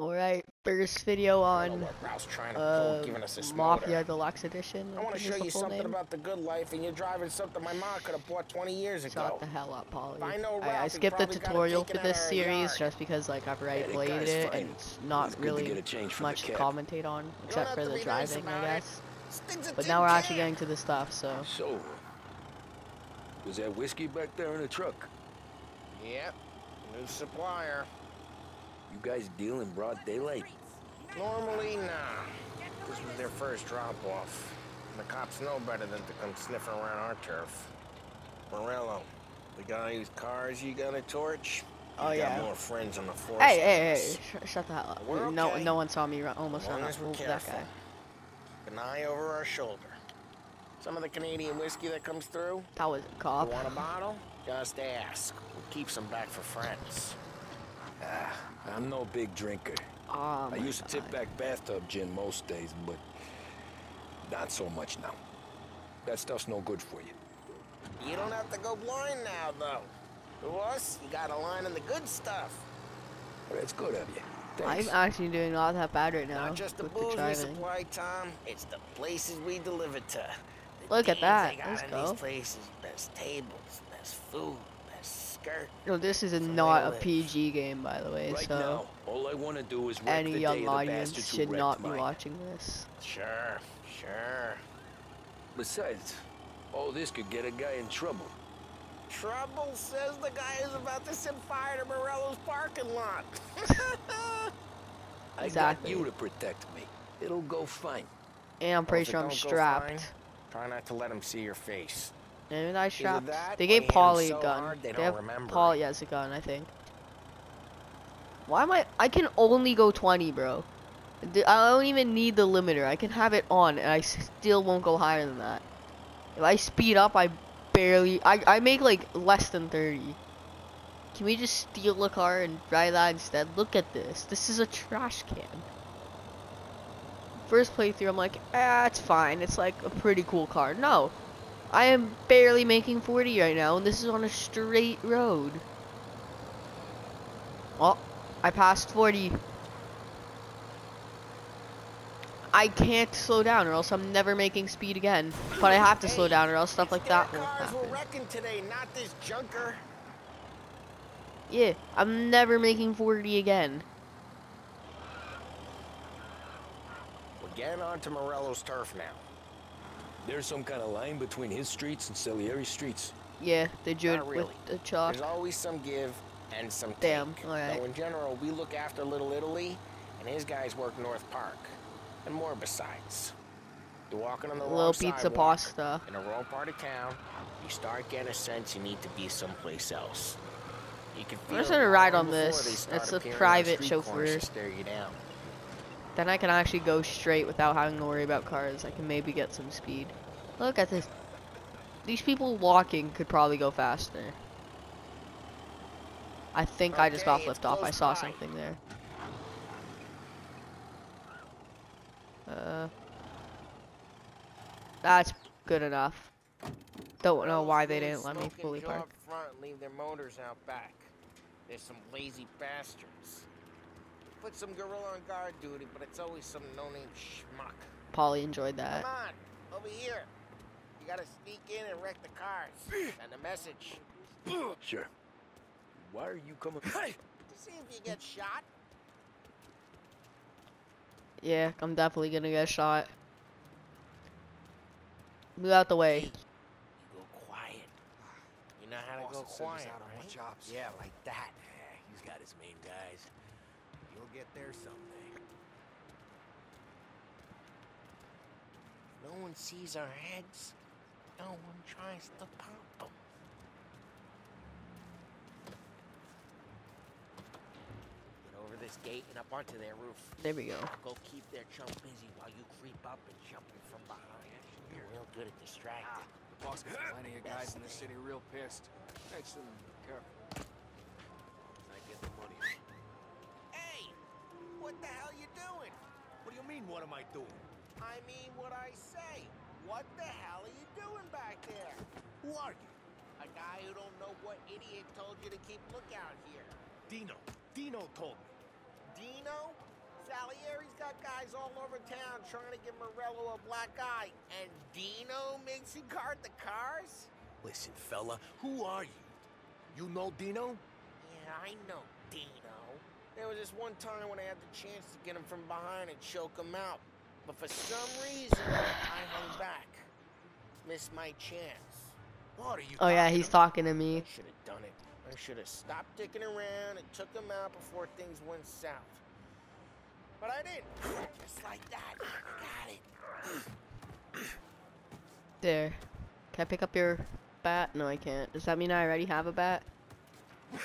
Alright, first video on know what trying to uh, pull, giving us this Mafia motor. Deluxe Edition. I want to show you something name. about the good life, and you're driving something my mom could have bought 20 years ago. Shut the hell up, Paulie. I I, Ralph, I skipped the probably got it tutorial for this out of our series yard. just because like I've already the played car's it fine. and it's not It's good to really get a change from the much to commentate on except for the be nice driving, I guess. This thing's a But now we're actually getting to the stuff, so So, was that whiskey back there in the truck? Yep, new supplier. You guys deal in broad daylight? Normally, nah. This was their first drop-off. The cops know better than to come sniffing around our turf. Morello, we got any cars you got a torch? Oh, You yeah. got more friends on the force. Hey, hey, hey! Sh shut the hell up. We're No, okay. no one saw me run, almost As long run as up over that guy. An eye over our shoulder. Some of the Canadian whiskey that comes through, That was a you cop. want a bottle? Just ask. We'll keep some back for friends. Ah, I'm no big drinker. Oh, I my used to tip God. back bathtub gin most days, but not so much now. That stuff's no good for you. You don't have to go blind now, though. To us, you got a line on the good stuff. Well, that's good of you. I'm actually doing not that bad right now Not just the with the booze we supply, Tom. It's the places we deliver to. The Look at that. They got Let's go. these places. Best tables, best food, best. No, this is a not a. PG game, by the way. Right so now, all I want to do is any the young of audience bastards should not be mine. watching this. Sure, sure. Besides, all this could get a guy in trouble. Trouble says the guy is about to set fire to Morello's parking lot. I got you to protect me. It'll go fine. And I'm pretty if it sure I'm don't strapped. fine, Try not to let him see your face. And I that They gave you hit 'em Paulie a gun. hard they they have remember Paulie has a gun, I think. Why am I? I can only go 20, bro. I don't even need the limiter. I can have it on, and I still won't go higher than that. If I speed up, I barely. I I make like less than 30. Can we just steal a car and drive that instead? Look at this. This is a trash can. First playthrough, I'm like, ah, it's fine. It's like a pretty cool car. No, I am barely making 40 right now, and this is on a straight road. Oh, I passed 40. I can't slow down, or else I'm never making speed again. But I have to slow down, or else stuff like that we're happen. today, not this junker. Yeah, I'm never making 40 again. We're getting onto Morello's turf now. There's some kind of line between his streets and Salieri streets. Yeah, they drew Not really. with the chalk. There's always some give and some Damn, take. alright. Though in general, we look after Little Italy, and his guys work North Park, and more besides. You're walking on the Little wrong pizza sidewalk pasta. in the wrong part of town. You start getting a sense you need to be someplace else. You can feel just it gonna ride on this. they start It's a private street corners chauffeur. to stare you down. Then I can actually go straight without having to worry about cars. I can maybe get some speed. Look at this. These people walking could probably go faster. I think I just got Okay, flipped off. I saw by. something there. Uh, that's good enough. Don't know why they didn't let me fully park. front leave their motors out back. There's some lazy bastards. Put some gorilla on guard duty, but it's always some no-name schmuck. Paulie enjoyed that. Come on, over here. You gotta sneak in and wreck the cars. Send a message. Sure. Why are you coming? To see if you get shot. Yeah, I'm definitely gonna get shot. Move out the way. You go quiet. You know how to go quiet, right? chops. Yeah, like that. He's got his main guys. You'll get there someday. No one sees our heads. No one tries to pop them. Get over this gate and up onto their roof. There we go. Go keep their chump busy while you creep up and jump in from behind. You're real good at distracting. The boss got plenty of guys in the city real pissed. Makes them careful. I get the money. What the hell you doing? What do you mean, what am I doing? I mean what I say. What the hell are you doing back there? Who are you? A guy who don't know what idiot told you to keep lookout here. Dino. Dino told me. Dino? Salieri's got guys all over town trying to give Morello a black eye. And Dino makes him guard the cars? Listen, fella, who are you? You know Dino? Yeah, I know Dino. There was this one time when I had the chance to get him from behind and choke him out. But for some reason, I hung back. Missed my chance. What are you Oh yeah, he's about? talking to me. I should have done it. I should have stopped dicking around and took him out before things went south. But I didn't. Just like that. Got it. There. Can I pick up your bat? No, I can't. Does that mean I already have a bat?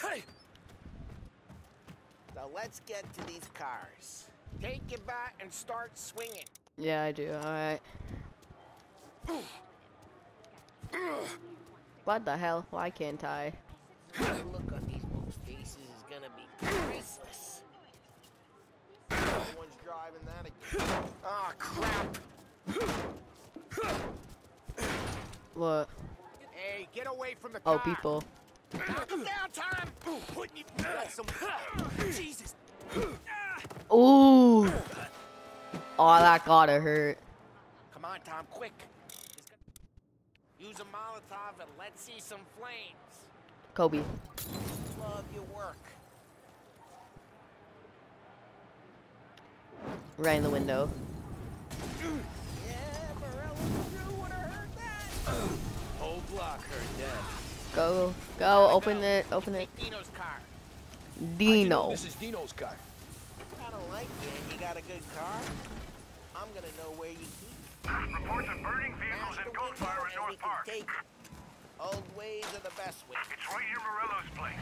Hey! So let's get to these cars. Take your bat and start swinging. Yeah, I do. Alright. What the hell? Why can't I? The look on these folks' faces is gonna be priceless. Someone's driving that again. Oh crap! What? Hey, get away from the oh, car. Oh, people. Down, down time! Putting you... Got. Jesus! Ooh. Oh, that gotta hurt. Come on, Tom, quick! Use a Molotov and let's see some flames. Kobe. Love your work. Right in the window. Yeah, Morello crew would have heard that. Whole block heard that. Go, go, open it, open it. Dino's car. Dino. This is Dino's car. I don't like you and you got a good car. I'm gonna know where you keep Reports of burning vehicles Master and gunfire in North Park. take it. Old ways are the best ways. It's right near Morello's place.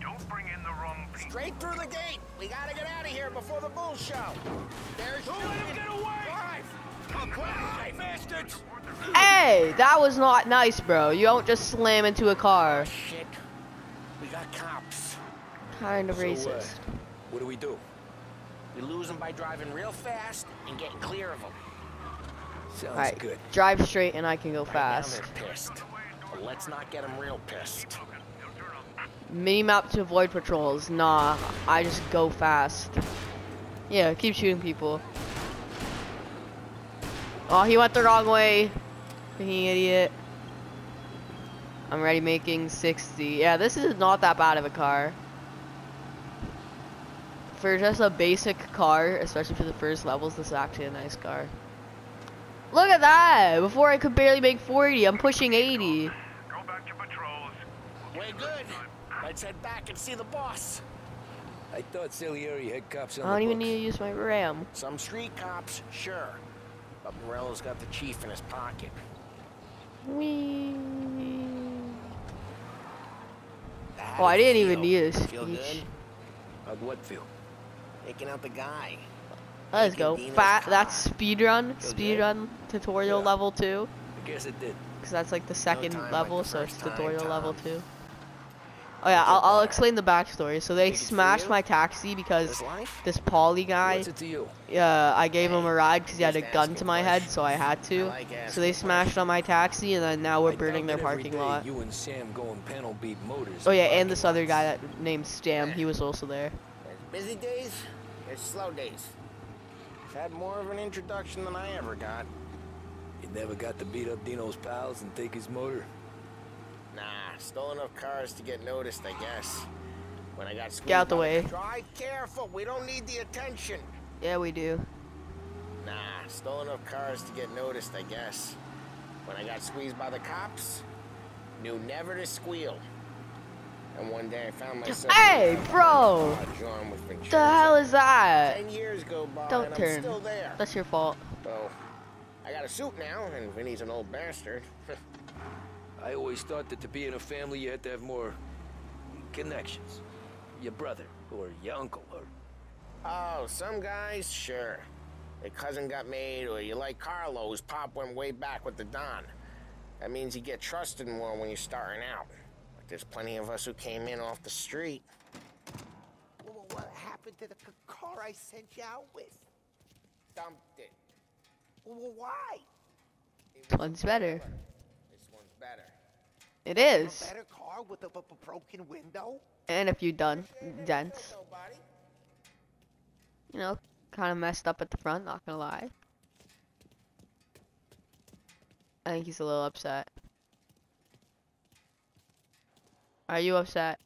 Don't bring in the wrong people. Straight through the gate. We gotta get out of here before the bull show. There's Don't let him get away! Drive. Drive, bastards! Hey, that was not nice, bro. You don't just slam into a car. Shit. We got cops. Kind of So, uh, racist. What do we do? We lose them by driving real fast and getting clear of them. Sounds Alright, good. drive straight and I can go Right fast. now they're pissed. But let's not get them real pissed. Mini map to avoid patrols. Nah, I just go fast. Yeah, keep shooting people. Oh, he went the wrong way. Fucking idiot. I'm already making 60. Yeah, this is not that bad of a car. For just a basic car, especially for the first levels, this is actually a nice car. Look at that! Before I could barely make 40, I'm pushing 80. Go back to patrols. We're good. Let's head back and see the boss. I thought Salieri had cops on I don't the even books. need to use my RAM. Some street cops, sure. But Morello's got the chief in his pocket. Whee. Oh, I didn't even feel? need a Feel good? How'd what feel? Taking out the guy. Let's Taking go. Fat. car. That's speedrun. Feel Speedrun tutorial Yeah. level two. I guess it did. Because that's like the second time like level, the so it's first time, tutorial level Tom. two. Oh yeah, I'll, I'll explain the backstory. So they Think it's for smashed my taxi because This? Paulie guy. What's it to you? Yeah, I gave him a ride because he had a gun to my head, so I had to. So they smashed on my taxi, and then now we're burning their doubt that every parking lot. You and Sam go and panel beat motors. Oh yeah, and this other guy that named Stam, he was also there. There's busy days, there's slow days. I've had more of an introduction than I ever got. You never got to beat up Dino's pals and take his motor? Stole enough cars to get noticed, I guess. When I got squeezed out the way. Drive careful, we don't need the attention. Yeah, we do. Nah, stole enough cars to get noticed, I guess. When I got squeezed by the cops, knew never to squeal. And one day I found myself. Hey, bro! John with What the hell is that? Ten years go by Don't and turn. I'm still there. That's your fault. So, I got a suit now, and Vinny's an old bastard. I always thought that to be in a family you had to have more connections. Your brother, or your uncle, or oh, some guys, sure. Their cousin got made, or you like Carlos, Pop went way back with the Don. That means you get trusted more when you're starting out. But there's plenty of us who came in off the street. Well, what happened to the car I sent you out with? Dumped it. Well, why? It This one's better. This one's better. It A is. better car with a, b- b- broken window? And a few done dents. You know, kind of messed up at the front, not gonna lie. I think he's a little upset. Are you upset?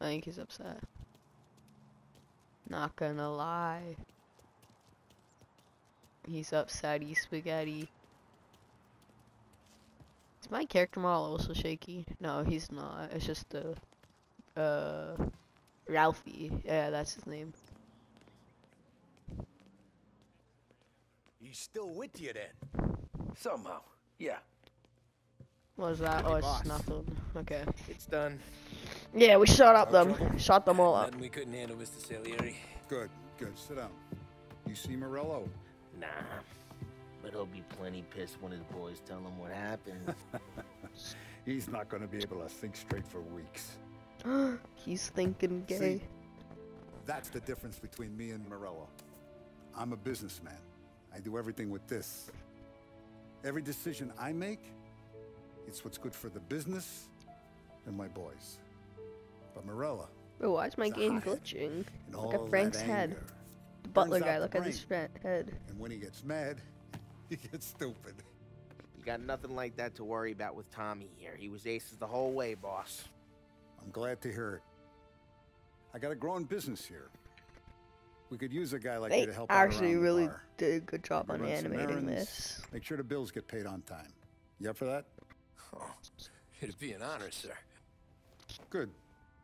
I think he's upset. Not gonna lie. He's upsetty spaghetti. Is my character model also shaky? No, he's not. It's just the uh Ralphie. Yeah, that's his name. He's still with you then? Somehow. Yeah. What was that? Hey, Oh, it's boss. nothing. Okay. It's done. Yeah, we shot up No them. trouble? Shot them all up. Nothing we couldn't handle, Mr. Salieri. Good, good. Sit down. You see Morello? Nah. But he'll be plenty pissed when his boys tell him what happened. He's not going to be able to think straight for weeks. he's thinking gay. See? That's the difference between me and Morello. I'm a businessman. I do everything with this. Every decision I make, it's what's good for the business and my boys. But Morello, Bro, why is my game glitching? Look at Frank's head. anger, The butler guy, the look at his head. And when he gets mad, he gets stupid. you got nothing like that to worry about with Tommy here. He was aces the whole way, boss. I'm glad to hear it. I got a growing business here. We could use a guy like you to help out actually around the really bar. did a good job on Maybe run some animating errands, this. Make sure the bills get paid on time. You up for that? Oh, It'd be an honor, sir. Good.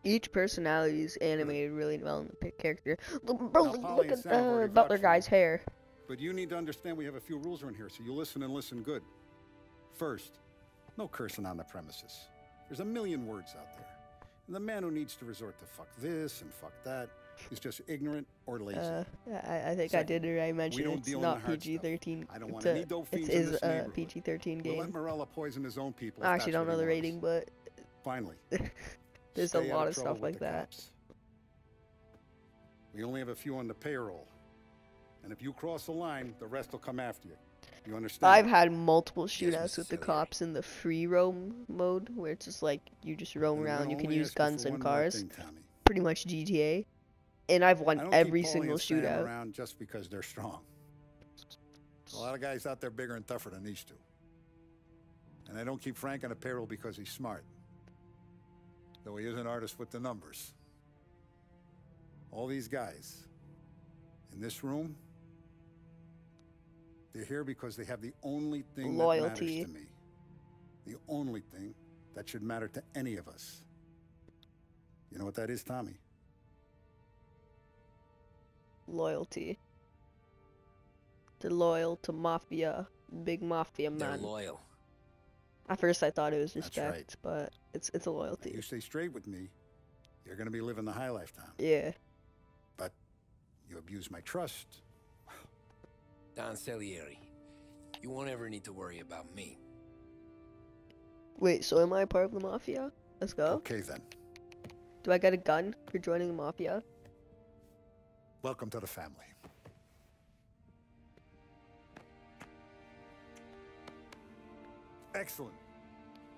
Each personality is animated really well in the character. Look, bro, Now, look at and Sam have the already butler vouched for you. guy's hair. But you need to understand we have a few rules around here, so you listen and listen good. First, no cursing on the premises. There's a million words out there. And the man who needs to resort to fuck this and fuck that is just ignorant or lazy. Uh, I, I think I Second, did it. I mentioned don't it's deal in the not. PG-13. I don't It's want any a, dope fiends in this a. PG-13 We'll game. let Morello poison his own people. I actually don't know the rating, but Finally, there's stay a lot of stuff like that. cops. We only have a few on the payroll. And if you cross the line, the rest will come after you. You understand? I've had multiple shootouts with the cops in the free roam mode, where it's just like you just roam And around. You can use guns and cars. thing, Pretty much GTA, and I've won every single shootout. around just because they're strong. There's a lot of guys out there bigger and tougher than these two. And I don't keep Frank on a payroll because he's smart. Though he is an artist with the numbers. All these guys in this room, they're here because they have the only thing Loyalty. that matters to me. The only thing that should matter to any of us. You know what that is, Tommy? Loyalty. They're loyal to mafia, big mafia man. They're man. loyal. At first, I thought it was That's respect, right. but it's it's a Now, loyalty. You stay straight with me, you're going to be living the high life, Tom. Yeah. But you abuse my trust. Don Salieri. You won't ever need to worry about me. Wait, so am I part of the mafia? Let's go. Okay, then. Do I get a gun for joining the mafia? Welcome to the family. Excellent.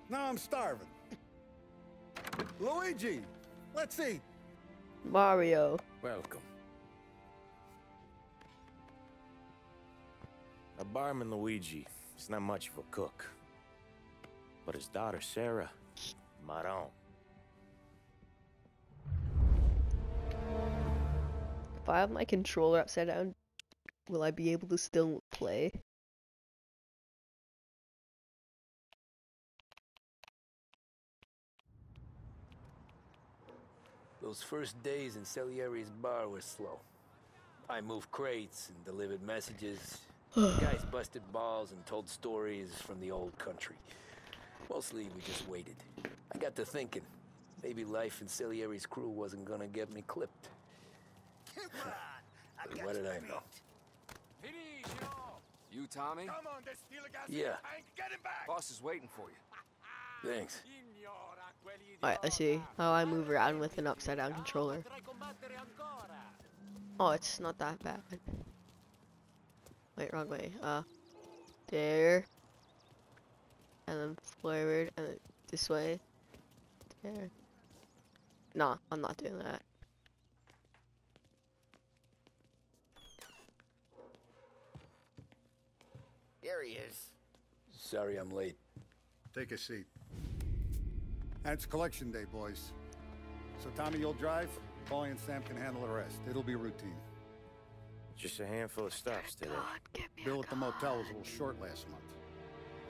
Now I'm starving. Luigi, let's eat. Mario. Welcome. A barman Luigi is not much of a cook. But his daughter Sarah, Maron. If I have my controller upside down, will I be able to still play? Those first days in Salieri's bar were slow. I moved crates and delivered messages. Guys busted balls and told stories from the old country. Mostly we just waited. I got to thinking, maybe life in Salieri's crew wasn't gonna get me clipped. Come on. I But got what you did I beat. know? You, Tommy? Come on, there's steel gas in Yeah. the tank. Get him back. Boss is waiting for you. Thanks. Alright, let's see how I move around with an upside down controller. Oh, it's not that bad. Wait, wrong way. Uh, there. And then forward, and then this way. There. No, I'm not doing that. There he is. Sorry I'm late. Take a seat. And it's collection day, boys. So Tommy, you'll drive. Paulie and Sam can handle the rest. It'll be routine. Just a handful of stops today. Bill at the motel was a little short last month.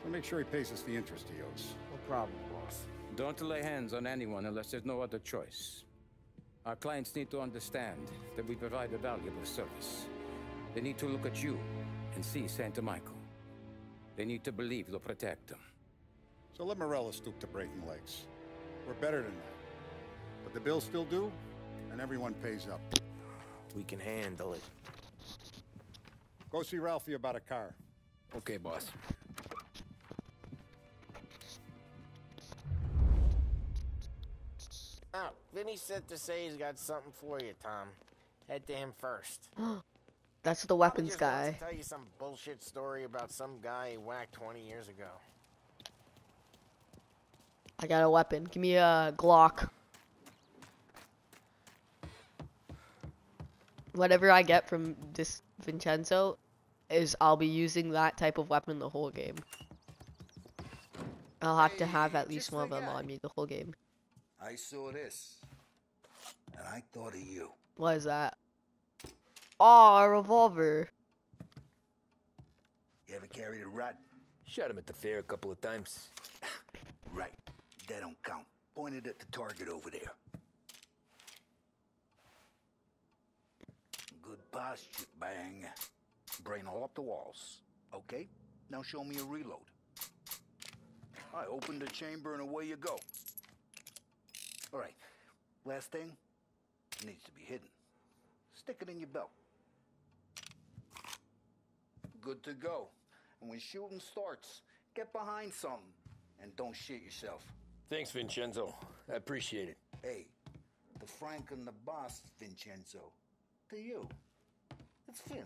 So make sure he pays us the interest he owes. No problem, boss. Don't lay hands on anyone unless there's no other choice. Our clients need to understand that we provide a valuable service. They need to look at you and see Santa Michael. They need to believe you'll protect them. So let Morello stoop to breaking legs. We're better than that. But the bill's still do, and everyone pays up. We can handle it. Go see Ralphie about a car. Okay, boss. Oh, Vinny said to say he's got something for you, Tom. Head to him first. That's the weapons just wants guy. to tell you some bullshit story about some guy he whacked 20 years ago. I got a weapon. Give me a Glock. Whatever I get from this Vincenzo is I'll be using that type of weapon the whole game. I'll have to have at least one of them on me the whole game. I saw this, and I thought of you. What is that? Oh, a revolver. You ever carried a rat? Shot him at the fair a couple of times. Don't count. Pointed at the target over there. Good posture, bang. Brain all up the walls. Okay, now show me a reload. I open the chamber and away you go. All right, last thing, needs to be hidden. Stick it in your belt. Good to go. And when shooting starts, get behind something and don't shit yourself. Thanks, Vincenzo. I appreciate it. Hey, the Frank and the boss, Vincenzo. To you. It's Vinny.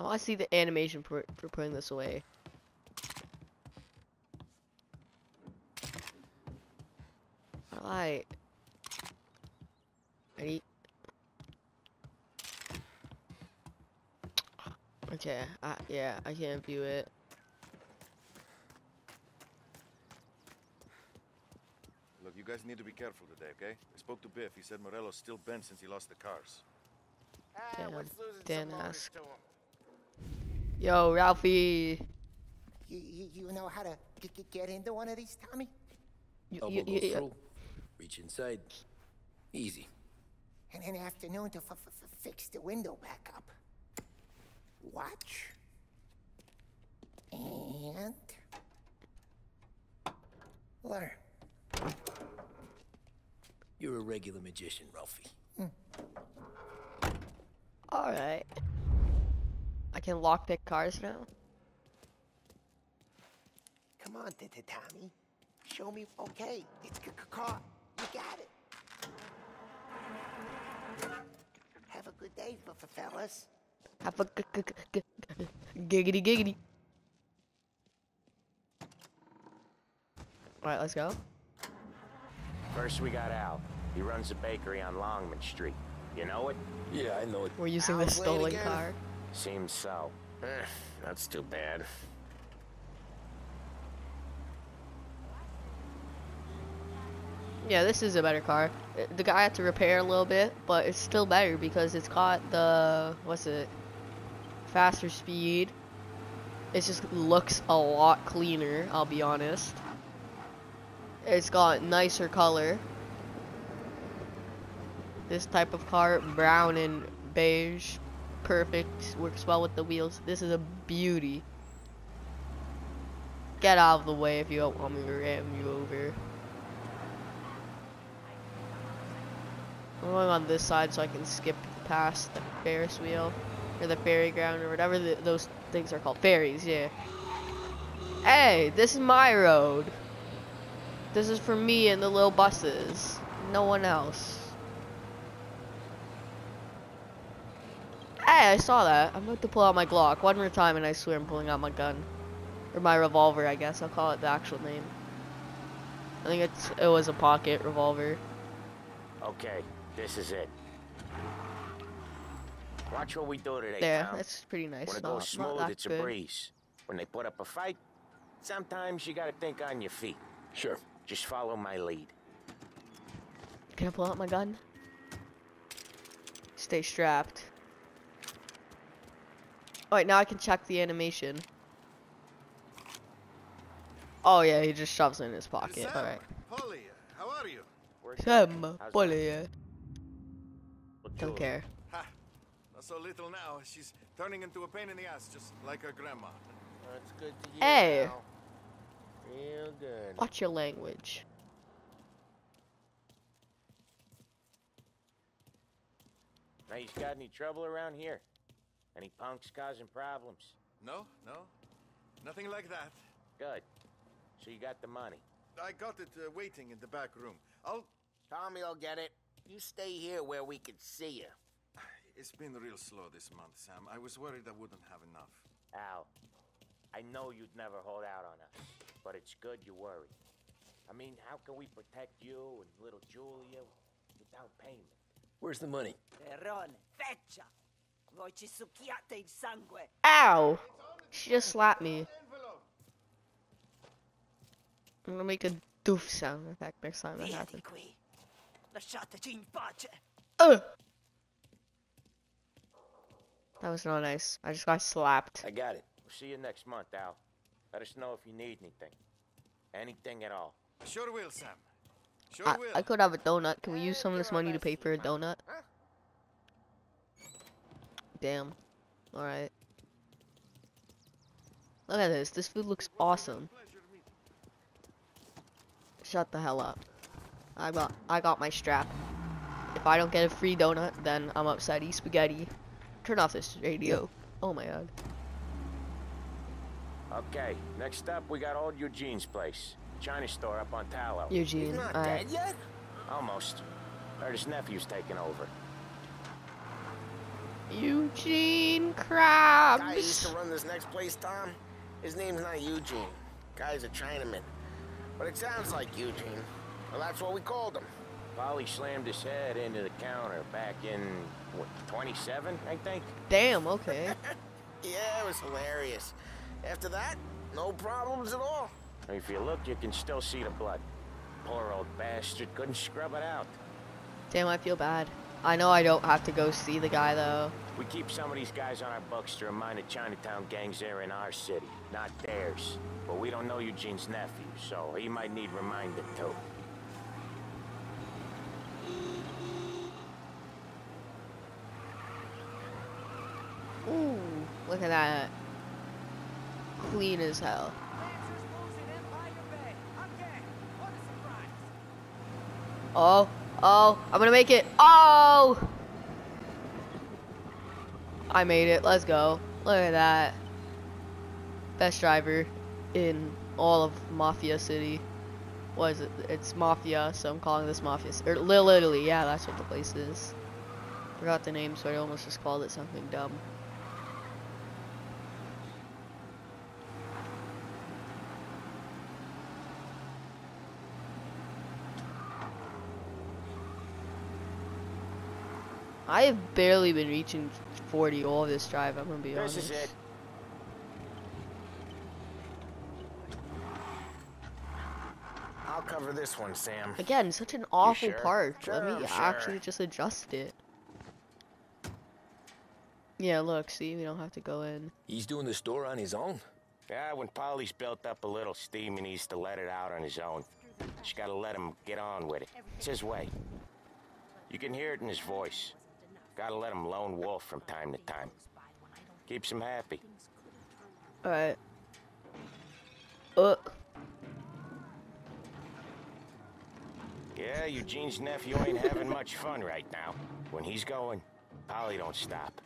Oh, I see the animation for, for putting this away. Alright. Ready? Okay, uh, yeah, I can't view it. Look, you guys need to be careful today, okay? I spoke to Biff. He said Morello's still bent since he lost the cars. Ah, Damn, what's losing Dan some asked. Yo, Ralphie! You, you, you know how to get, get, get into one of these, Tommy? You, Elbow you, go you, you- through. Reach inside. Easy. And an afternoon to f- f- f- fix the window back up. Watch. And... Learn. You're a regular magician, Ralphie. Hmm. Alright. I can lockpick cars now? Come on, T- T- Tommy. Show me. Okay, it's c- c- car. You got it. Have a good day, f- f- fellas. Have a g- g- g- g- giggity giggity. Alright, let's go. First we got Al. He runs a bakery on Longman Street. You know it? Yeah, I know it. We're using the Al's late stolen again. car. Seems so. Eh, that's too bad. Yeah, this is a better car. The guy had to repair a little bit, but it's still better because it's got the what's it? Faster speed. It just looks a lot cleaner, I'll be honest. It's got nicer color. This type of car, brown and beige, perfect, works well with the wheels. This is a beauty. Get out of the way if you don't want me to ram you over. I'm going on this side so I can skip past the Ferris wheel or the fairy ground or whatever the, those things are called. Fairies, yeah. Hey, this is my road. This is for me and the little buses. No one else. Hey, I saw that. I'm about to pull out my Glock one more time and I swear I'm pulling out my gun. Or my revolver, I guess. I'll call it the actual name. I think it's it was a pocket revolver. Okay, this is it. Watch what we do today, There, Tom. that's pretty nice. When it Not- goes not smooth, that it's good. a breeze. When they put up a fight, sometimes you gotta think on your feet. Sure. Just follow my lead. Can I pull out my gun? Stay strapped. Alright, now I can check the animation. Oh yeah, he just shoves it in his pocket. Sam, Alright. Paulie, how are you? Sam, How's bully. Well, Don't care. Ha! Not so little now. She's turning into a pain in the ass, just like her grandma. That's good to hear. Hey. Al. Real good. Watch your language. Now, you got any trouble around here? Any punks causing problems? No, no, nothing like that. Good. So you got the money. I got it uh, waiting in the back room. I'll. Tommy will get it. You stay here where we can see you. It's been real slow this month, Sam. I was worried I wouldn't have enough. Al, I know you'd never hold out on us, but it's good you worry. I mean, how can we protect you and little Julia without payment? Where's the money? Terrone, feccia! Voi ci succhiate il sangue! Ow! She just slapped me. I'm gonna make a doof sound effect next time that Via di happens. qui! Lasciateci in pace! Ugh! That was not nice. I just got slapped. I got it. We'll see you next month, Al. Let us know if you need anything. Anything at all. Sure will, Sam. Sure I, will. I could have a donut. Can we use some of this money to pay for a donut? Damn. Alright. Look at this. This food looks awesome. Shut the hell up. I got I got my strap. If I don't get a free donut, then I'm upsetty spaghetti. Turn off this radio. Oh my god. Okay, next up, we got old Eugene's place. China store up on Tallow. Eugene. Not alright. dead yet? Almost. Heard his nephew's taking over. Eugene Guy used to run this next place, Tom. His name's not Eugene. Guy's a Chinaman. But it sounds like Eugene. Well, that's what we called him. Paulie slammed his head into the counter back in, what, 27, I think? Damn, okay. Yeah, it was hilarious. After that, no problems at all. If you look, you can still see the blood. Poor old bastard couldn't scrub it out. Damn, I feel bad. I know I don't have to go see the guy though. We keep some of these guys on our books to remind the Chinatown gangs they're in our city, not theirs. But we don't know Eugene's nephew, so he might need reminding too. Ooh, look at that. Clean as hell. Oh, oh, I'm gonna make it. Oh! I made it. Let's go. Look at that. Best driver in all of Mafia City. What is it? It's Mafia, so I'm calling this Mafia. Ci- Or Little Italy. Yeah, that's what the place is. Forgot the name, so I almost just called it something dumb. I have barely been reaching 40 all this drive, I'm gonna be This honest. is it. I'll cover this one, Sam. Again, such an awful sure? park. Sure, Let me I'm sure. actually just adjust it. Yeah, look, see, we don't have to go in. He's doing the store on his own? Yeah, when Paulie's built up a little steam, he needs to let it out on his own. Just gotta let him get on with it. It's his way. You can hear it in his voice. Gotta let him lone wolf from time to time. Keeps him happy. Alright. Uh, Yeah, Eugene's nephew ain't having much fun right now. When he's going, Paulie don't stop.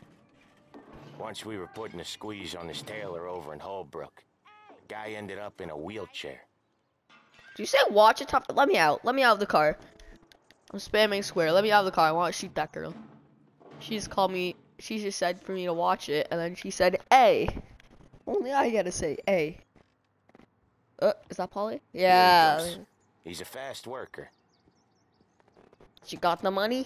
Once we were putting a squeeze on this tailor over in Holbrook. Guy ended up in a wheelchair. Do you say watch it? Top? Let me out. Let me out of the car. I'm spamming square. Let me out of the car. I want to shoot that girl. She just called me. She just said for me to watch it, and then she said A. Only I gotta say A. Uh, is that Paulie? Here he Yeah. goes. He's a fast worker. She got the money.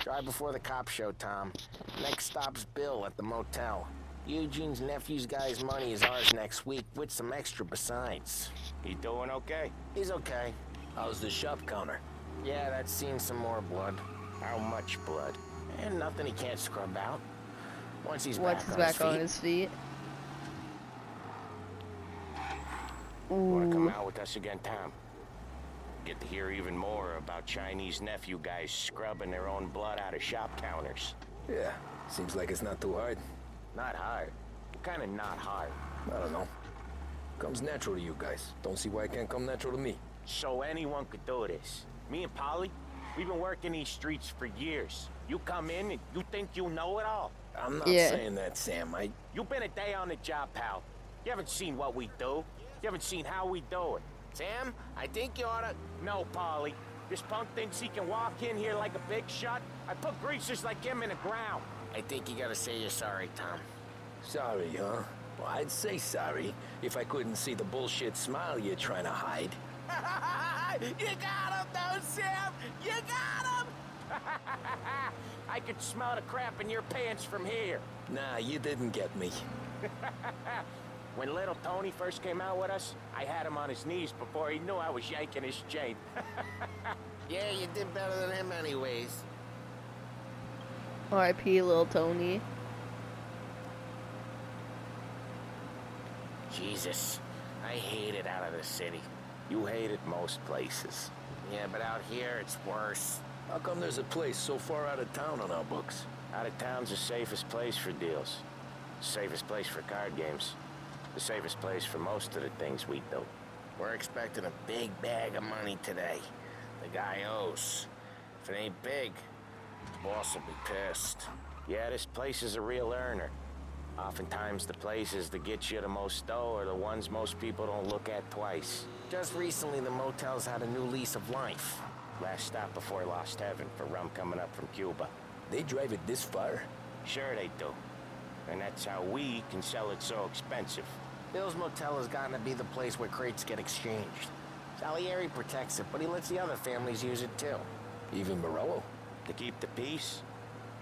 Drive before the cop show, Tom. Next stop's Bill at the motel. Eugene's nephew's guy's money is ours next week, with some extra besides. He doing okay? He's okay. How's the shop counter? Yeah, that's seen some more blood. How much blood? And nothing he can't scrub out. Once he's Once back, he's on, back his feet. on his feet. Wanna come out with us again, Tom? Get to hear even more about Chinese nephew guys scrubbing their own blood out of shop counters. Yeah, seems like it's not too hard. Not hard. Kinda not hard. I don't know. Comes natural to you guys. Don't see why it can't come natural to me. So anyone could do this. Me and Paulie, we've been working these streets for years. You come in and you think you know it all. I'm not Yeah. saying that, Sam. I You've been a day on the job, pal. You haven't seen what we do. You haven't seen how we do it. Sam, I think you oughta... No, Paulie. This punk thinks he can walk in here like a big shot. I put greasers like him in the ground. I think you gotta say you're sorry, Tom. sorry, huh? Well, I'd say sorry if I couldn't see the bullshit smile you're trying to hide. you got him, though, Sam! You got him! I could smell the crap in your pants from here. Nah, you didn't get me. When little Tony first came out with us, I had him on his knees before he knew I was yanking his chain. Yeah, you did better than him anyways. R.I.P. Little Tony. Jesus, I hate it out of the city. You hate it most places. Yeah, but out here, it's worse. How come there's a place so far out of town on our books? Out of town's the safest place for deals. Safest place for card games. The safest place for most of the things we do. We're expecting a big bag of money today. The guy owes. If it ain't big, the boss will be pissed. Yeah, this place is a real earner. Oftentimes the places that get you the most dough are the ones most people don't look at twice. Just recently, the motel's had a new lease of life. Last stop before Lost Heaven for rum coming up from Cuba. They drive it this far? Sure they do. And that's how we can sell it so expensive. Bill's Motel has gotten to be the place where crates get exchanged. Salieri protects it, but he lets the other families use it too. Even Morello? To keep the peace?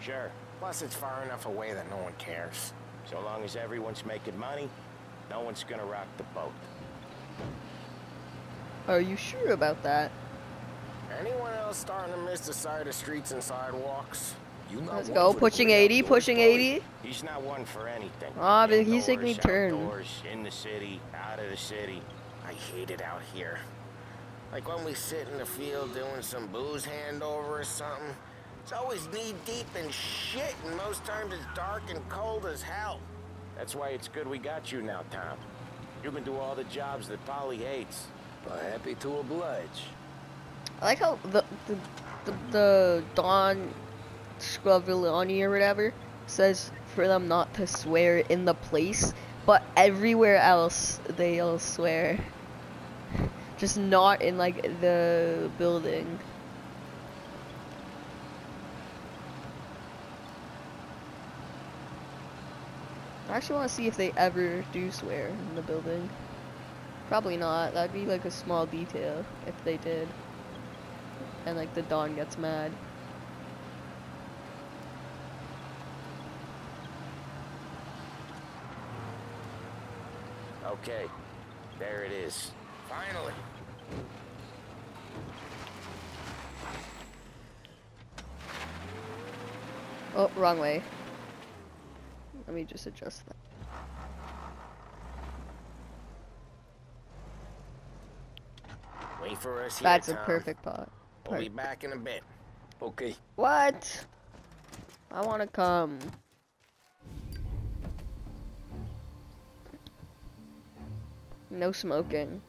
Sure. Plus, it's far enough away that no one cares. So long as everyone's making money, no one's gonna rock the boat. Are you sure about that? Anyone else starting to miss the side of streets and sidewalks? You not Let's go. Pushing 80, pushing 80. He's not one for anything. Ah, but he's taking turn. Outdoors, in the city, out of the city. I hate it out here. Like when we sit in the field doing some booze handover or something. It's always knee deep in shit, and most times it's dark and cold as hell. That's why it's good we got you now, Tom. You can do all the jobs that Paulie hates. But happy to oblige. I like how the the the, the Don Scrovillani or whatever says for them not to swear in the place, but everywhere else they all swear. Just not in like the building. I actually want to see if they ever do swear in the building. Probably not. That'd be like a small detail if they did. And like the Dawn gets mad. Okay, there it is. Finally. Oh, wrong way. Let me just adjust that. Wait for us here, That's a Tom. perfect pot. We'll be back in a bit. Okay. What? I want to come. No smoking.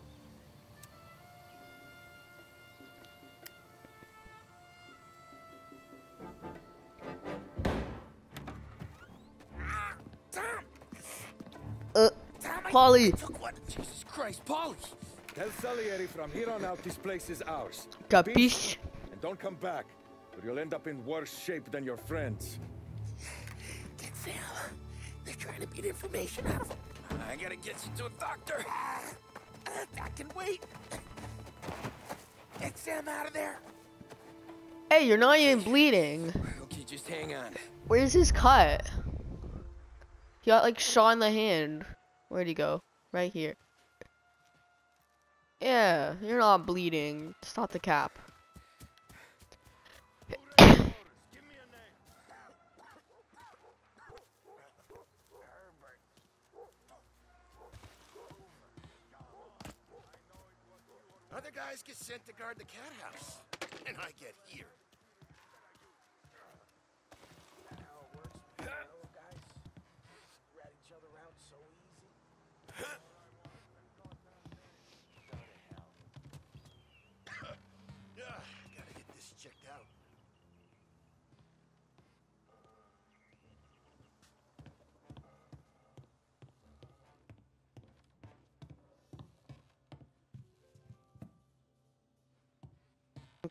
Paulie. What Jesus Christ, Paulie! Tell Salieri from here on out this place is ours. Capiche? And don't come back, or you'll end up in worse shape than your friends. Get Sam. They're trying to beat information out of him. I gotta get you to a doctor. Uh, I can wait. Get Sam out of there. Hey, you're not even bleeding. Okay, just hang on. Where's his cut? He got like shot in the hand. Where'd he go? Right here. Yeah, you're not bleeding. Stop the cap. Other guys get sent to guard the cat house, and I get here.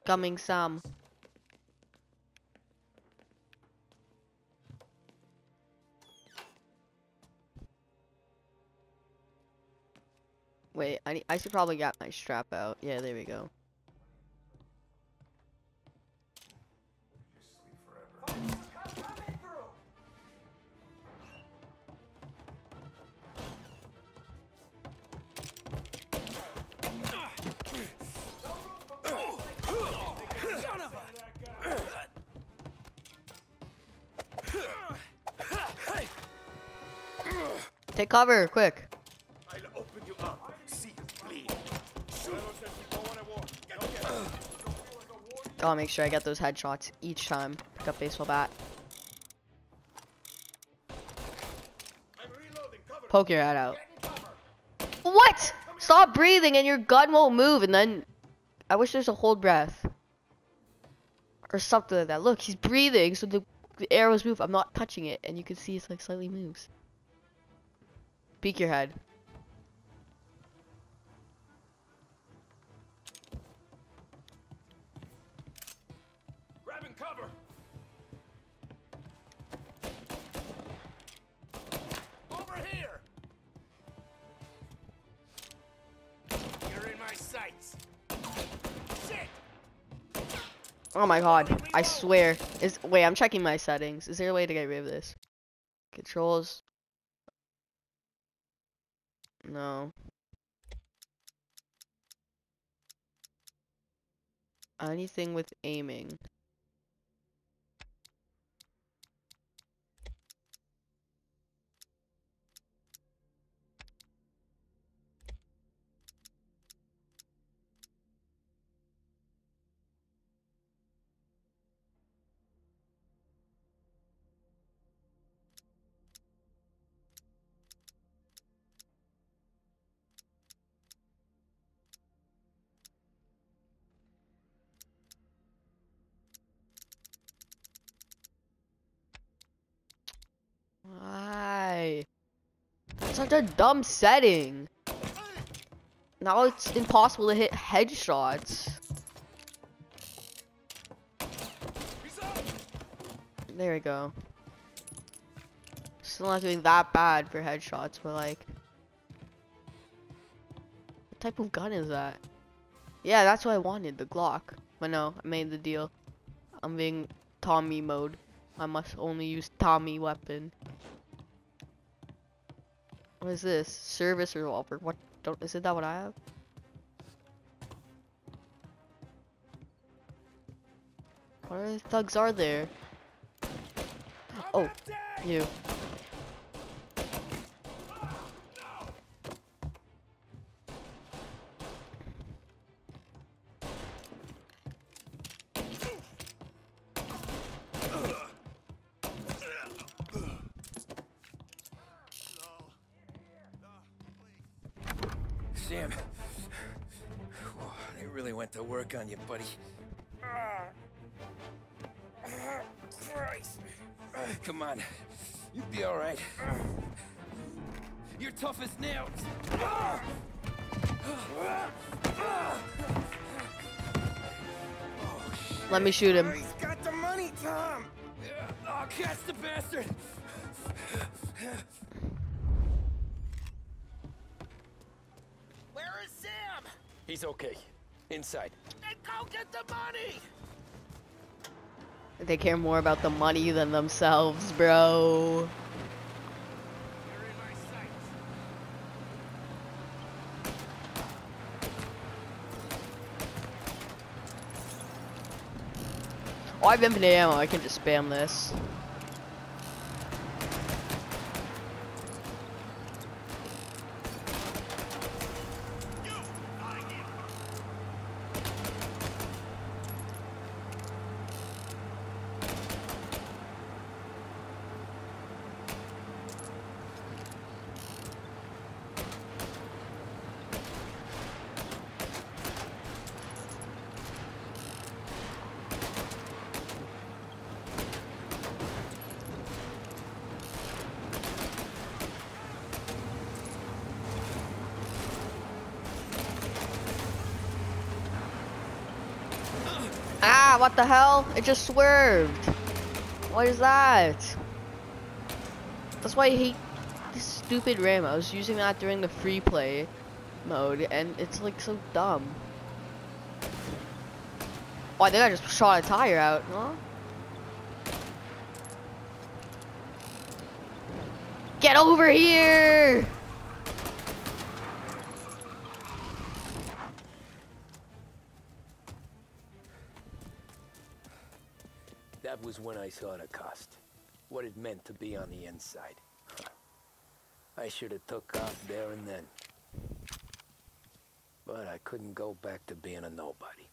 Coming, Sam. Wait, I, I should probably get my strap out. Yeah, there we go. Take cover, quick. I'll open you up. See bleed. Gotta make sure I get those headshots each time. Pick up baseball bat. Poke your head out. What? Stop breathing and your gun won't move and then I wish there's a hold breath. Or something like that. Look, he's breathing so the, the arrows move. I'm not touching it and you can see it's like slightly moves. Peek your head. Grabbing cover! Over here! You're in my sights. Shit! Oh my god, I swear. Is wait, I'm checking my settings. Is there a way to get rid of this? Controls. No. Anything with aiming. Why? That's such a dumb setting. Now it's impossible to hit headshots. There we go. Still not doing that bad for headshots, but like... What type of gun is that? Yeah, that's what I wanted, the Glock. But no, I made the deal. I'm being Tommy mode. I must only use Tommy weapon. What is this? Service revolver. What don't isn't that what I have? What other thugs are there? Oh, you. Work on you, buddy. Christ. Come on. You'll be all right. You're tough as nails. Let me shoot him. He's got the money, Tom. Oh, catch the bastard! Where is Sam? He's okay. Inside. Go get the money. They care more about the money than themselves, bro. Oh, I have infinite ammo. I can just spam this. Ah, what the hell? It just swerved. What is that? That's why I hate this stupid RAM. I was using that during the free play mode, and it's like so dumb. Oh, I think I just shot a tire out. Huh? Get over here! Was when I saw the cost. What it meant to be on the inside. I should have took off there and then. But I couldn't go back to being a nobody.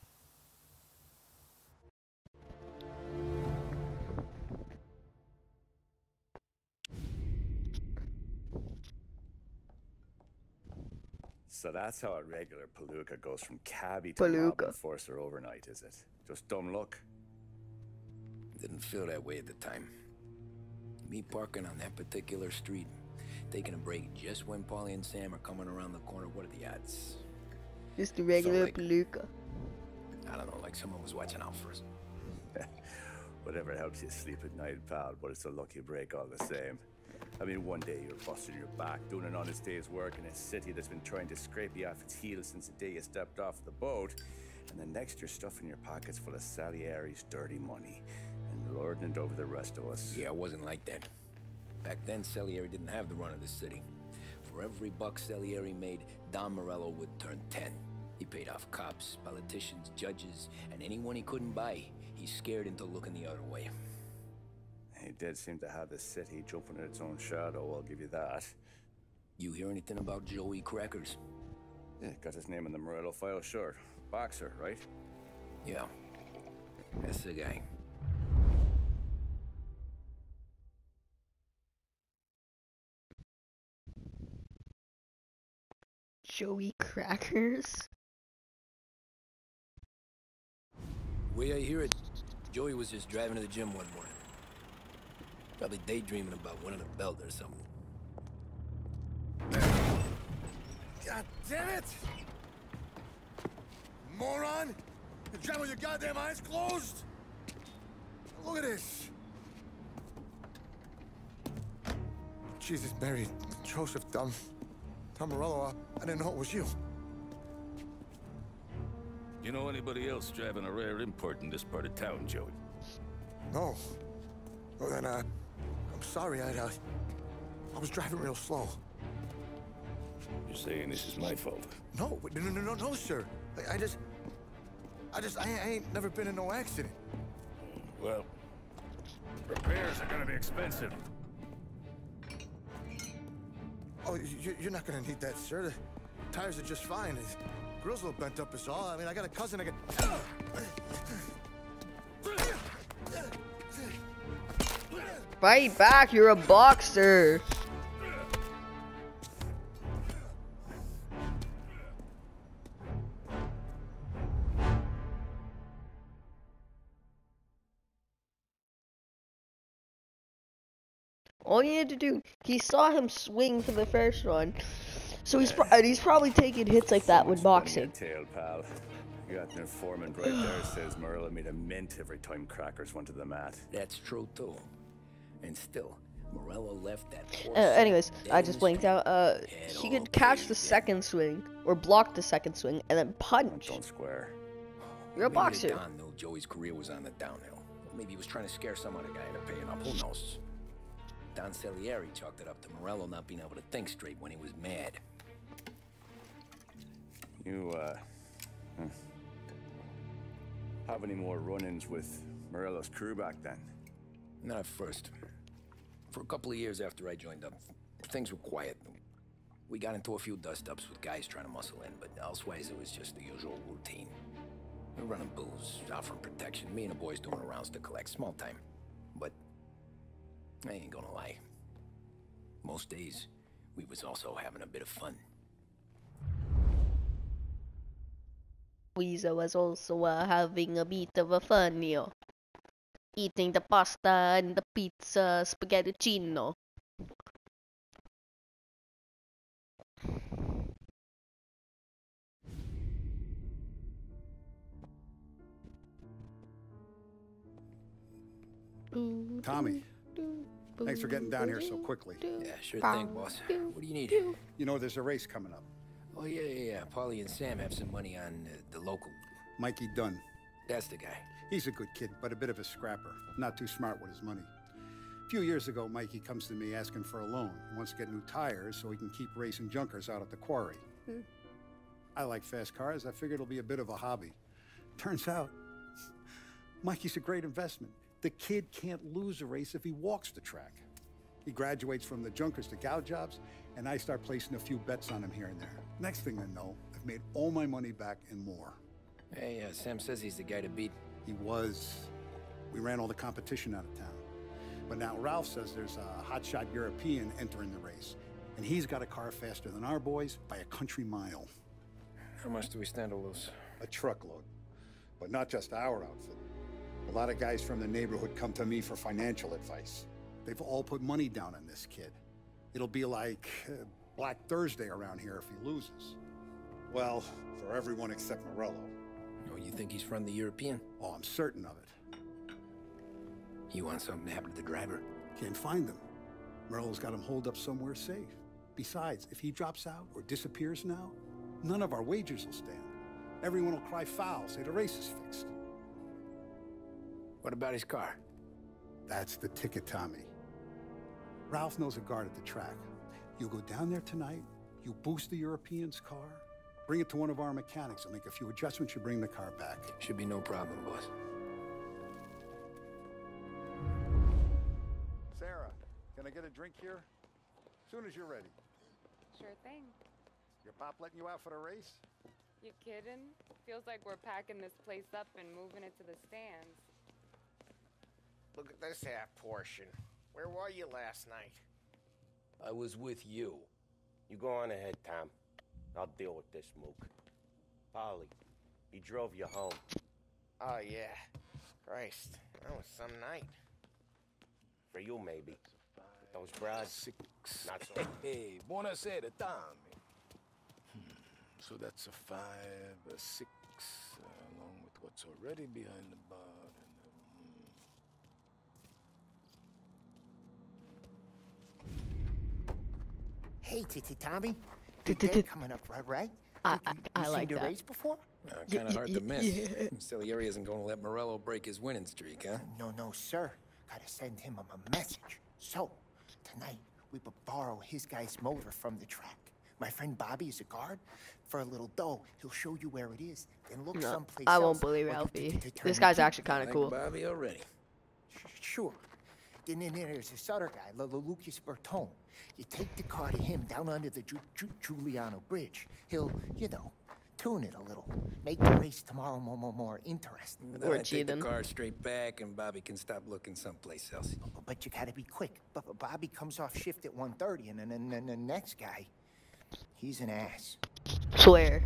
So that's how a regular palooka goes from cabbie to mob Palooka. enforcer overnight, is it? Just dumb luck. Didn't feel that way at the time. Me parking on that particular street, taking a break just when Paulie and Sam are coming around the corner. What are the odds? Just a regular like- palooka. I don't know, like someone was watching out for us. Whatever helps you sleep at night, pal, but it's a lucky break all the same. I mean, one day you're busting your back, doing an honest day's work in a city that's been trying to scrape you off its heels since the day you stepped off the boat, and the next you're stuffing your pockets full of Salieri's dirty money and lording over the rest of us. Yeah, it wasn't like that. Back then, Salieri didn't have the run of the city. For every buck Salieri made, Don Morello would turn 10. He paid off cops, politicians, judges, and anyone he couldn't buy, he scared into looking the other way. He did seem to have the city jumping in its own shadow, I'll give you that. You hear anything about Joey Crackers? Yeah, got his name in the Morello file, sure. Boxer, right? Yeah. That's the guy. Joey Crackers. way I hear it, Joey was just driving to the gym one morning. Probably daydreaming about winning a belt or something. God damn it! Moron! You're driving with your goddamn eyes closed! Look at this! Jesus, Mary, Joseph, Tom, Tom Morello, I, I didn't know it was you. You know anybody else driving a rare import in this part of town, Joey? No. Well, then, uh, I'm sorry, I, uh, I was driving real slow. You're saying this is my fault? No, no, no, no, no, no, sir. I, I just, I just, I, I ain't never been in no accident. Well, repairs are gonna be expensive. Oh, you, you're not gonna need that, sir. The tires are just fine. The grill's a little bent up is all. I mean, I got a cousin I can... Fight back, you're a boxer. To do, he saw him swing for the first one, so he's pro- and he's probably taking hits like that with boxing. Tail, pal. You got an informant right there says Morello made a mint every time crackers went to the mat. That's true too. And still, Morello left that Uh, anyways, I just the blinked out. Uh, he all could catch the caved in. second swing or block the second swing and then punch. Don't square. You're a Maybe boxer. Don knew Joey's career was on the downhill. Maybe he was trying to scare some other guy into paying up. Who knows? Don Salieri chalked it up to Morello not being able to think straight when he was mad. You, uh. hmm. Have any more run ins with Morello's crew back then? Not at first. For a couple of years after I joined up, things were quiet. We got into a few dust-ups with guys trying to muscle in, but elsewise it was just the usual routine. We're running booze, offering protection, me and the boys doing rounds to collect small time. But I ain't gonna lie. Most days, we was also having a bit of fun. Weezer was also uh, having a bit of a fun, you know. Eating the pasta and the pizza spaghetticino. Tommy, thanks for getting down here so quickly. Yeah, sure thing, boss. What do you need? You know, there's a race coming up. Oh, yeah, yeah, yeah. Paulie and Sam have some money on uh, the local. Mikey Dunn. That's the guy. He's a good kid, but a bit of a scrapper. Not too smart with his money. A few years ago, Mikey comes to me asking for a loan. He wants to get new tires so he can keep racing junkers out at the quarry. I like fast cars. I figured it'll be a bit of a hobby. Turns out, Mikey's a great investment. The kid can't lose a race if he walks the track. He graduates from the junkers to gal jobs, and I start placing a few bets on him here and there. Next thing I know, I've made all my money back and more. Hey, uh, Sam says he's the guy to beat. He was. We ran all the competition out of town. But now Ralph says there's a hotshot European entering the race. And he's got a car faster than our boys by a country mile. How much do we stand to lose? A truckload. But not just our outfit. A lot of guys from the neighborhood come to me for financial advice. They've all put money down on this kid. It'll be like uh, Black Thursday around here if he loses. Well, for everyone except Morello. Oh, you think he's from the European? Oh, I'm certain of it. You want something to happen to the driver? Can't find him. Morello's got him holed up somewhere safe. Besides, if he drops out or disappears now, none of our wagers will stand. Everyone will cry foul, say the race is fixed. What about his car? That's the ticket, Tommy. Ralph knows a guard at the track. You go down there tonight, you boost the European's car, bring it to one of our mechanics, and make a few adjustments, you bring the car back. Should be no problem, boss. Sarah, can I get a drink here? As Soon as you're ready. Sure thing. Your pop letting you out for the race? You kidding? Feels like we're packing this place up and moving it to the stands. Look at this half portion. Where were you last night? I was with you. You go on ahead, Tom. I'll deal with this mook. Paulie, he drove you home. Oh, yeah. Christ, that was some night. For you, maybe. But those broads, Six. not so. Hey, buonasera, Tommy. Hmm. So that's a five, a six, uh, along with what's already behind the bar. Hey, Titi Tommy. T- Big t- day t- coming up, right? right? I- You- I- you I seen like the that. race before? uh, kind of hard to miss. yeah. Salieri isn't going to let Morello break his winning streak, huh? No, no, sir. Gotta send him a, a message. So, tonight, we will borrow his guy's motor from the track. My friend Bobby is a guard. For a little dough, he'll show you where it is. Then look No, someplace I won't believe while you t- Ralphie. t- turn This guy's actually kind of Like cool. Bobby already. Sure. Then, then there's this other guy, L- L- Lucas Bertone. You take the car to him down under the Ju- Ju- Giuliano Bridge. He'll, you know, tune it a little. Make the race tomorrow more, more, more interesting. Then Or I take the car straight back, and Bobby can stop looking someplace else. But you gotta be quick. But but Bobby comes off shift at 1.30, and then and, then the next guy, he's an ass. Swear.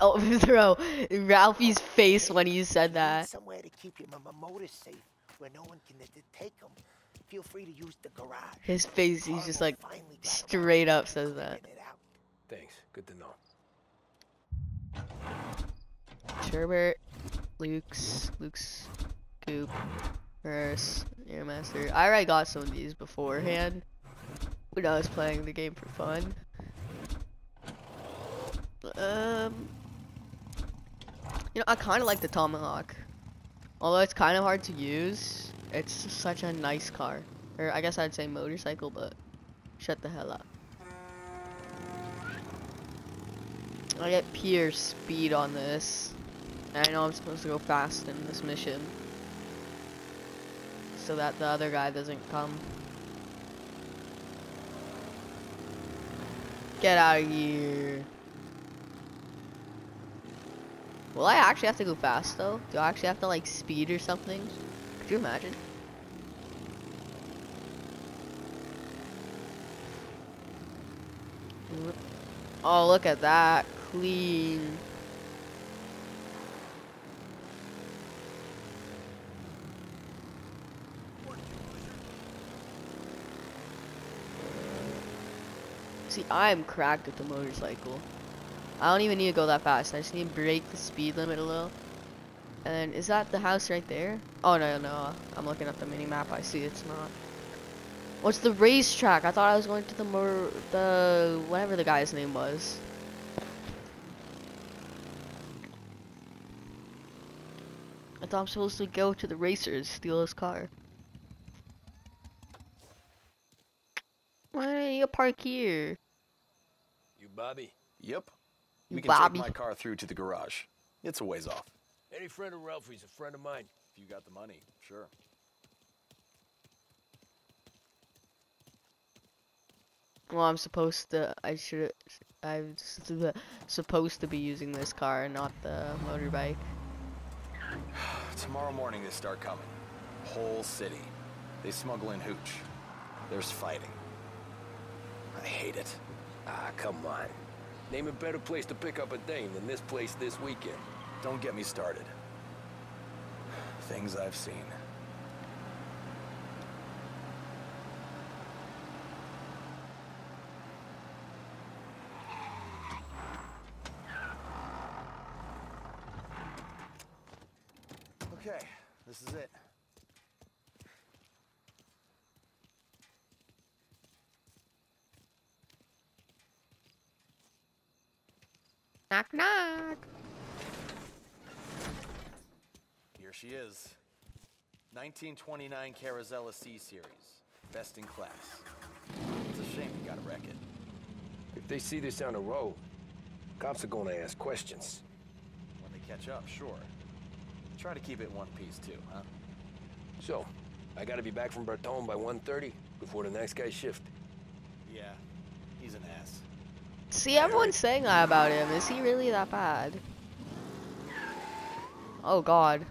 Oh, bro, Ralphie's face when you said that. Somewhere to keep your m- m- motor safe, where no one can uh, t- t- take him. Feel free to use the garage. His face, he's just like straight up says that. Thanks. Good to know. Sherbert, Luke's, Luke's, Coop, Nurse, Airmaster. I already got some of these beforehand when I was playing the game for fun. Um, you know, I kind of like the Tomahawk. Although it's kind of hard to use, it's such a nice car. Or I guess I'd say motorcycle, but shut the hell up. I get pure speed on this. And I know I'm supposed to go fast in this mission. So that the other guy doesn't come. Get out of here. Will I actually have to go fast though? Do I actually have to like speed or something? Could you imagine? Oh, look at that. Clean. See, I'm cracked with the motorcycle. I don't even need to go that fast. I just need to break the speed limit a little. And is that the house right there? Oh, no, no. I'm looking at the mini map. I see it's not. What's the racetrack? I thought I was going to the more the whatever the guy's name was. I thought I'm supposed to go to the racers, steal his car. Why don't you park here? You Bobby? Yep. You we can Bobby. take my car through to the garage. It's a ways off. Any friend of Ralphie's a friend of mine. If you got the money, sure. Well, I'm supposed to. I should. I'm supposed to be using this car, not the motorbike. Tomorrow morning they start coming. Whole city. They smuggle in hooch. There's fighting. I hate it. Ah, come on. Name a better place to pick up a dame than this place this weekend. Don't get me started. Things I've seen. Okay, this is it. Knock knock. Here she is. 1929 Carazella C Series. Best in class. It's a shame you gotta wreck it. If they see this on the road, cops are gonna ask questions. When they catch up, sure. Try to keep it in one piece too, huh? So, I gotta be back from Bertone by 1.30 before the next guy's shift. Yeah, he's an ass. See, everyone's saying that about him. Is he really that bad? Oh God.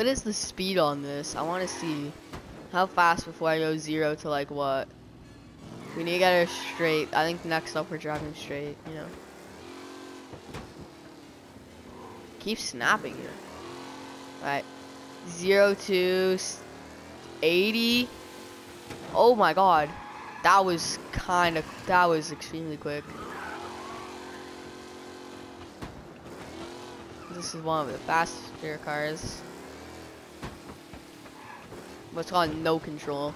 What is the speed on this? I want to see how fast before I go zero to like what. We need to get her straight. I think next up we're driving straight, you know. Keep snapping here. Alright. Zero to 80. Oh my god. That was kind of, that was extremely quick. This is one of the faster cars. It's got no control.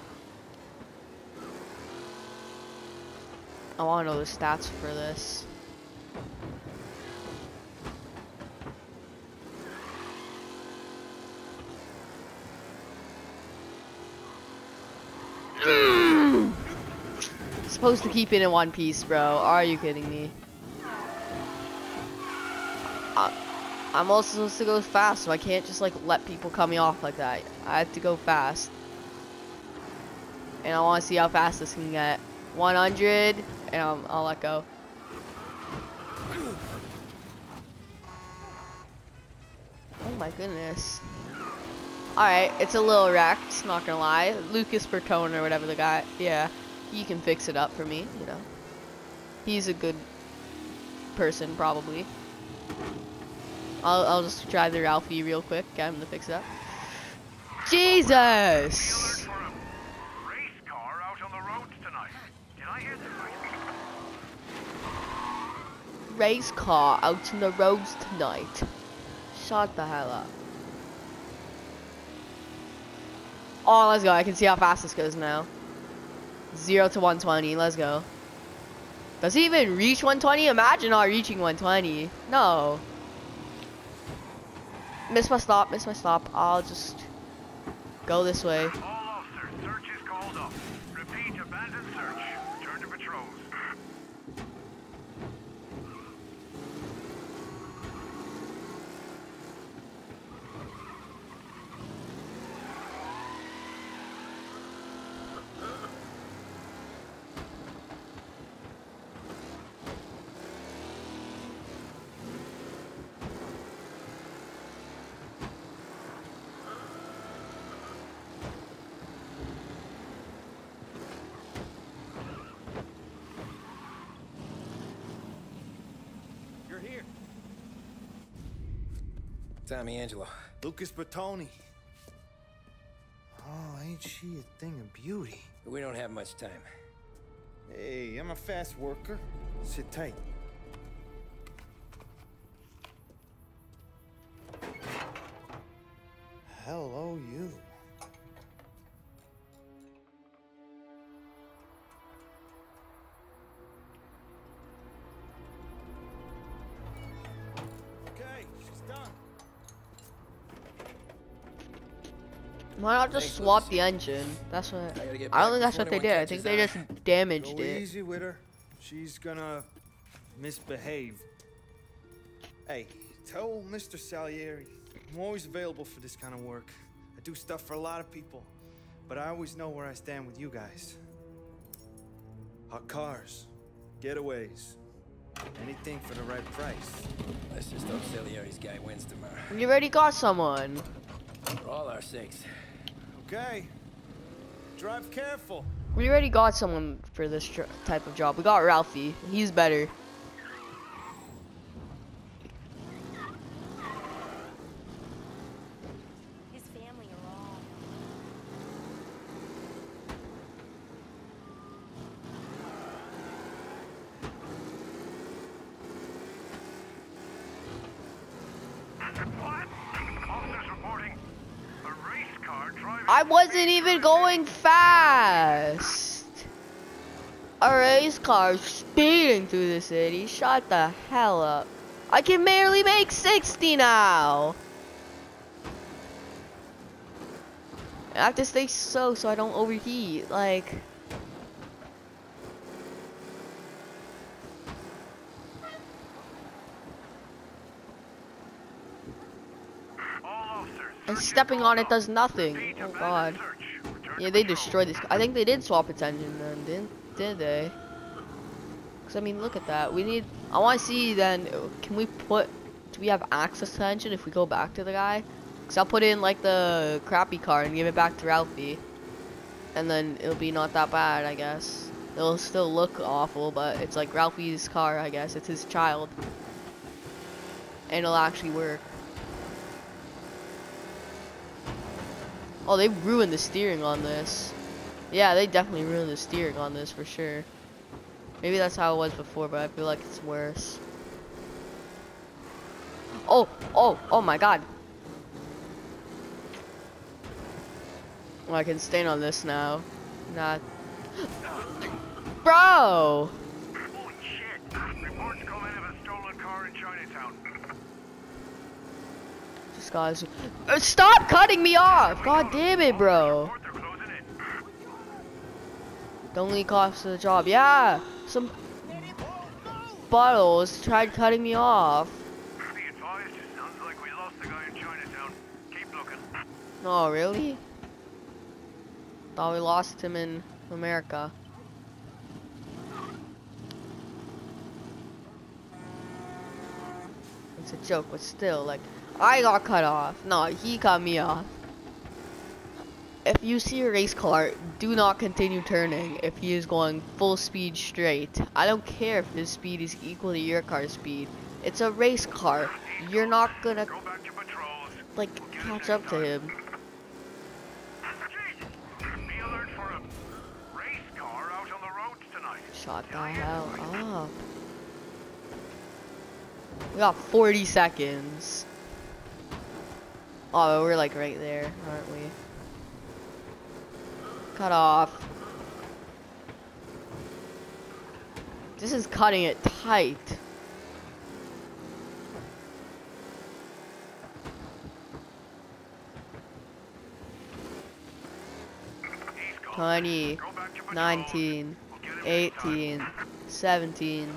I want to know the stats for this. Supposed to keep it in one piece, bro. Are you kidding me? I, I'm also supposed to go fast, so I can't just like let people cut me off like that. I have to go fast. And I want to see how fast this can get. 100, and I'll, I'll let go. Oh my goodness. Alright, it's a little wrecked, not gonna lie. Lucas Bertone or whatever the guy, yeah. He can fix it up for me, you know. He's a good person, probably. I'll, I'll just drive the Ralphie real quick, get him to fix that. Jesus! Race car out on the roads tonight. Shut the hell up. Oh, let's go. I can see how fast this goes now. 0 to 120. Let's go. Does he even reach 120? Imagine not reaching 120. No. Miss my stop. Miss my stop. I'll just go this way. All officers, search is called off. Repeat, abandoned search. Return to patrols. You're here. Tommy Angelo. Lucas Bertone. Oh, ain't she a thing of beauty? We don't have much time. Hey, I'm a fast worker. Sit tight. Hello, you. Why not just swap the engine? That's what. gotta I don't think that's what they did. I think they just damaged Go it. easy with her. She's gonna misbehave. Hey, tell Mr. Salieri I'm always available for this kind of work. I do stuff for a lot of people, but I always know where I stand with you guys. Hot cars, getaways, anything for the right price. Let's just hope Salieri's guy wins tomorrow. You already got someone. For all our sakes. Okay. Drive careful. We already got someone for this type of job. We got Ralphie. He's better. His family are all. What? Officers reporting a race car driving. I wasn't even going fast. A race car speeding through the city. Shut the hell up. I can barely make 60 now. I have to stay slow so I don't overheat. Like. And stepping on it does nothing. Oh god. Yeah, they destroyed this. I think they did swap its engine then, didn't did they? Cause I mean, look at that. We need. I want to see then. Can we put? Do we have access to the engine if we go back to the guy? Cause I'll put in like the crappy car and give it back to Ralphie, and then it'll be not that bad, I guess. It'll still look awful, but it's like Ralphie's car, I guess. It's his child, and it'll actually work. Oh, they ruined the steering on this. Yeah, they definitely ruined the steering on this for sure. Maybe that's how it was before, but I feel like it's worse. Oh, oh, oh my god. Well, I can stand on this now. Not. Bro! Holy shit! Reports come in of a stolen car in Chinatown. Guy's. Uh, stop cutting me off! God damn it, bro. Don't leak off to the job. Yeah! Some. Bottles tried cutting me off. The. Oh, really? Thought we lost him in America. It's a joke, but still, like, I got cut off. No, he cut me off. if you see a race car, do not continue turning if he is going full speed straight. I don't care if his speed is equal to your car's speed. It's a race car. You're not gonna like catch up to him. Be alert for a race car out on the roads tonight. Shut the hell up. We got 40 seconds. Oh, we're like right there, aren't we? Cut off. This is cutting it tight. Twenty, nineteen, eighteen, seventeen,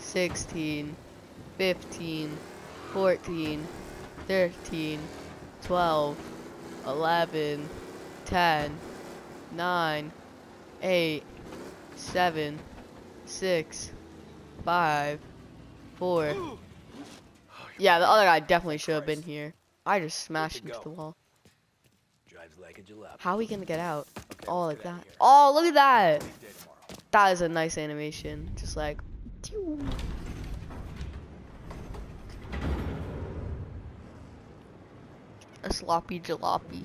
sixteen, fifteen, fourteen, thirteen, twelve, eleven, ten, nine, eight, seven, six, five, four. Yeah, the other guy definitely should have been here. I just smashed into the wall. Drives like a jalopy. How are we gonna get out? Oh, like that. Oh, look at that. That is a nice animation. Just like. A sloppy jalopy.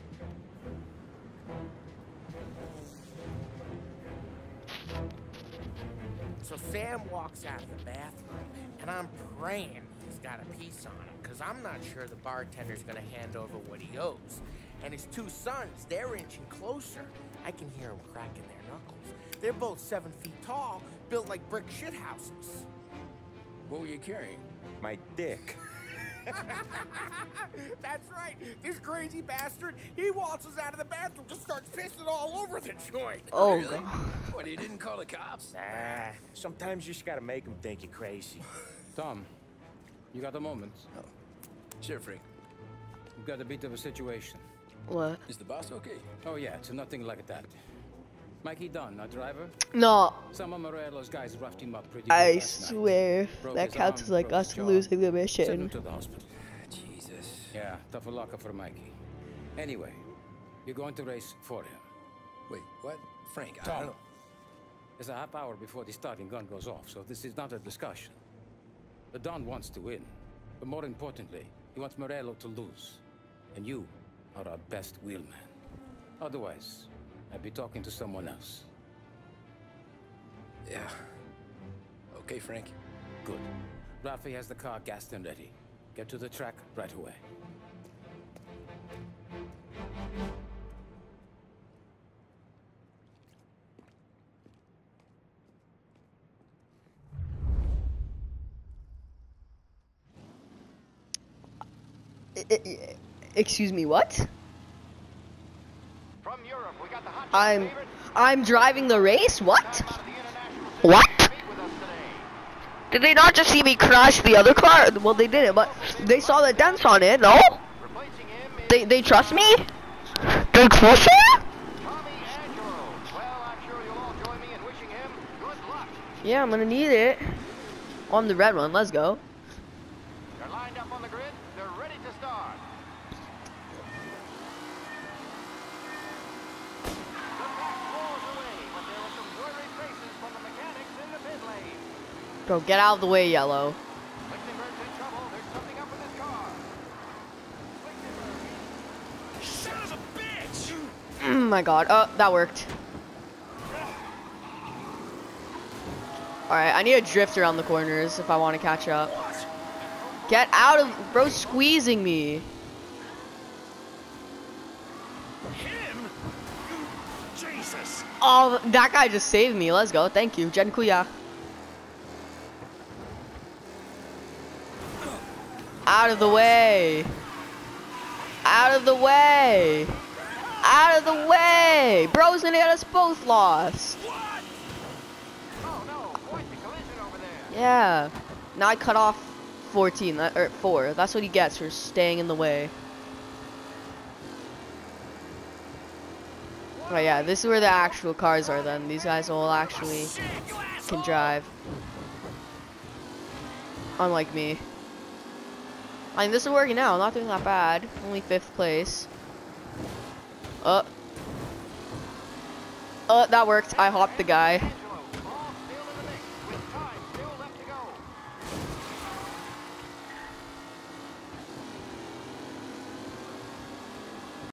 So Sam walks out of the bathroom, and I'm praying he's got a piece on him, because I'm not sure the bartender's gonna hand over what he owes. And his two sons, they're inching closer. I can hear them cracking their knuckles. They're both seven feet tall, built like brick shithouses. What were you carrying? My dick. That's right. This crazy bastard, he waltzes out of the bathroom, just starts pissing all over the joint. Oh, really? God. What, you didn't call the cops? Nah, sometimes you just gotta make them think you're crazy. Tom, you got a moment? Oh. Sure, Frank. We've got a bit of a situation. What? Is the boss okay? Oh yeah, it's nothing like that. Mikey Dunn, our driver. No, Some of Morello's guys roughed him up pretty I good last night. swear that counts as like broke his us jaw. losing the Sent him mission. to the hospital. Ah, Jesus. Yeah, tough luck for Mikey. Anyway, you're going to race for him. Wait, what? Frank, I Tom, don't... it's a half hour before the starting gun goes off, so this is not a discussion. The Don wants to win, but more importantly, he wants Morello to lose. And you are our best wheelman. Otherwise, I'd be talking to someone else. Yeah. Okay, Frank. Good. Ralphie has the car gassed and ready. Get to the track right away. Excuse me, what? From Europe, we got the hot I'm I'm driving the race? What? What? Did they not just see me crash the other car? Well, they didn't, but they saw the dents on it, no? They they trust me? They trust me? Yeah, I'm gonna need it. On the red one, let's go. They're lined up on the grid. They're ready to start. The pack roars away, but there are some worried faces from the mechanics in the pit lane. Bro, get out of the way, yellow. Lichtenberg's in trouble. There's something up with his car. Son of a bitch! Oh my god. Oh, that worked. Alright, I need to drift around the corners if I want to catch up. Get out of... Bro, squeezing me. Oh, that guy just saved me. Let's go. Thank you. Jen Kuya. Out of the way. Out of the way. Out of the way. Bro's get us both lost. Yeah. Now I cut off 14, that, or 4. That's what he gets for staying in the way. Oh yeah, this is where the actual cars are then. These guys all actually can drive. Unlike me. I mean, this is working out. Not doing that bad. Only fifth place. Uh. Uh, that worked. I hopped the guy.